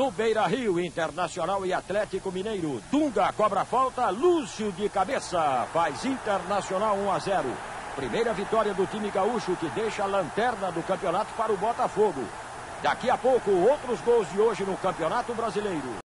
No Beira Rio, Internacional e Atlético Mineiro. Dunga cobra falta, Lúcio de cabeça. Faz Internacional 1 a 0. Primeira vitória do time gaúcho que deixa a lanterna do campeonato para o Botafogo. Daqui a pouco, outros gols de hoje no Campeonato Brasileiro.